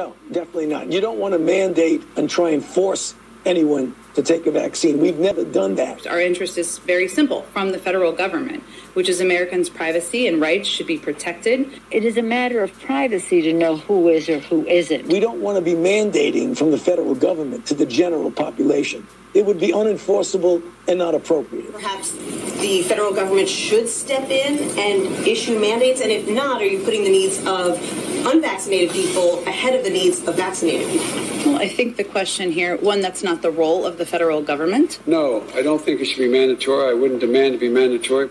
No, definitely not. You don't want to mandate and try and force anyone to take a vaccine. We've never done that. Our interest is very simple from the federal government, which is Americans' privacy and rights should be protected. It is a matter of privacy to know who is or who isn't. We don't want to be mandating from the federal government to the general population. It would be unenforceable and not appropriate. Perhaps the federal government should step in and issue mandates, and if not, are you putting the needs of unvaccinated people ahead of the needs of vaccinated people? Well, I think the question here, one, that's not the role of the federal government. No, I don't think it should be mandatory. I wouldn't demand to be mandatory.